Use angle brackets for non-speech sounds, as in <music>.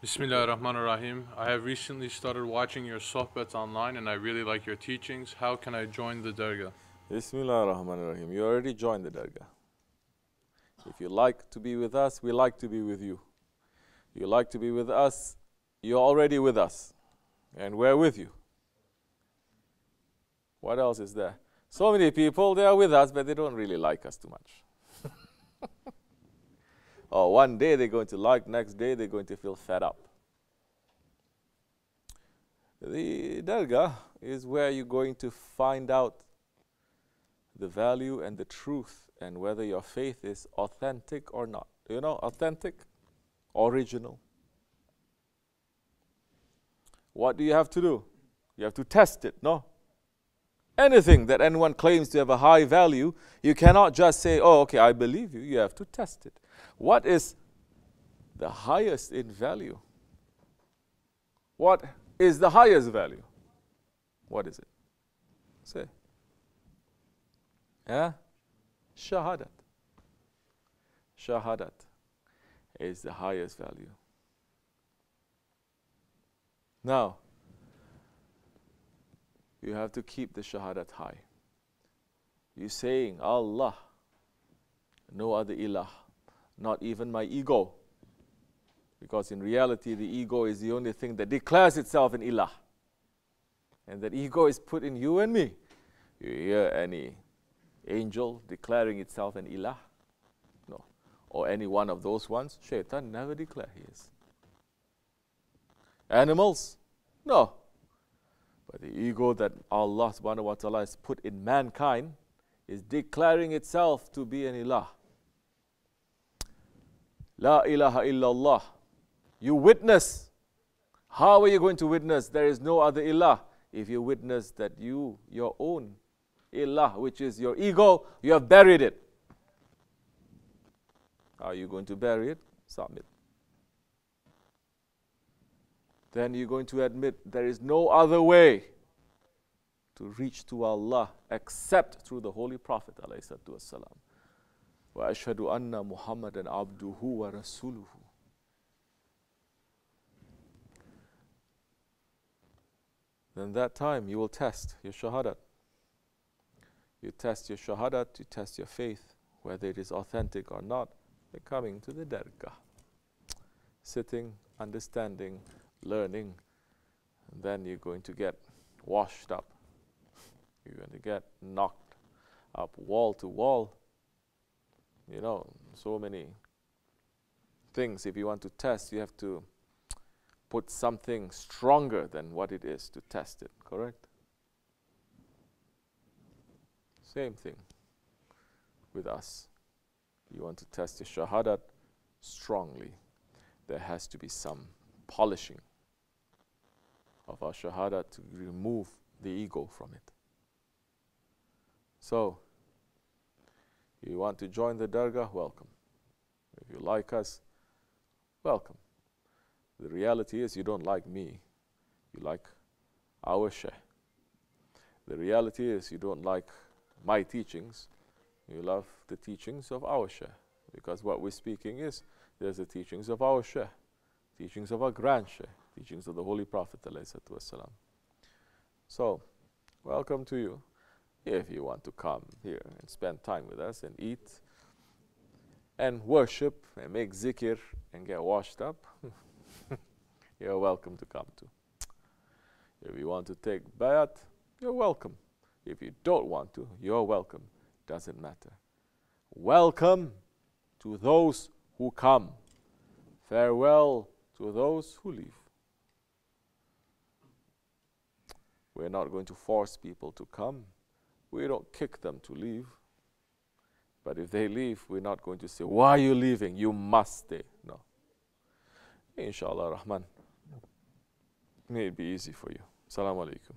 Bismillah ar-Rahman ar-Rahim. I have recently started watching your sohbets online and I really like your teachings. How can I join the dargah? Bismillah ar-Rahman ar-Rahim. You already joined the dargah. If you like to be with us, we like to be with you. You like to be with us, you're already with us. And we're with you. What else is there? So many people, they are with us, but they don't really like us too much. <laughs> or one day they're going to like, next day they're going to feel fed up. The dargah is where you're going to find out the value and the truth and whether your faith is authentic or not. You know, authentic, original. What do you have to do? You have to test it, no? Anything that anyone claims to have a high value, you cannot just say, oh, okay, I believe you. You have to test it. What is the highest in value? What is the highest value? What is it? Say. Yeah? Shahadat. Shahadat is the highest value. Now, you have to keep the shahadat high. You're saying Allah, no other ilah, not even my ego. Because in reality, the ego is the only thing that declares itself an ilah. And that ego is put in you and me. You hear any angel declaring itself an ilah? No. Or any one of those ones? Shaitan never declare he is. Animals? No. But the ego that Allah subhanahu wa ta'ala has put in mankind is declaring itself to be an ilah. La ilaha illallah. You witness. How are you going to witness? There is no other ilah. If you witness that you, your own ilah, which is your ego, you have buried it. How are you going to bury it? Submit. Then you're going to admit there is no other way to reach to Allah except through the Holy Prophet. وأشهد أن محمدا عبده ورسوله Then that time you will test your shahadat. You test your shahadat, you test your faith, whether it is authentic or not, by coming to the dargah. Sitting, understanding, learning, and then you're going to get washed up. You're going to get knocked up wall to wall. You know, so many things. If you want to test, you have to put something stronger than what it is to test it, correct? Same thing with us. You want to test your shahadat strongly. There has to be some polishing of our shahada to remove the ego from it. So, you want to join the dargah? Welcome. If you like us, welcome. The reality is you don't like me, you like our Shaykh. The reality is you don't like my teachings, you love the teachings of our Shaykh. Because what we're speaking is there's the teachings of our Shaykh, teachings of our grand Shaykh, teachings of the Holy Prophet. So, welcome to you. If you want to come here and spend time with us and eat and worship and make zikr and get washed up, <laughs> you're welcome to come too. If you want to take bayat, you're welcome. If you don't want to, you're welcome. Doesn't matter. Welcome to those who come. Farewell to those who leave. We're not going to force people to come. We don't kick them to leave. But if they leave, we're not going to say, Why are you leaving? You must stay. No. Inshallah Rahman. May it be easy for you. Assalamu alaikum.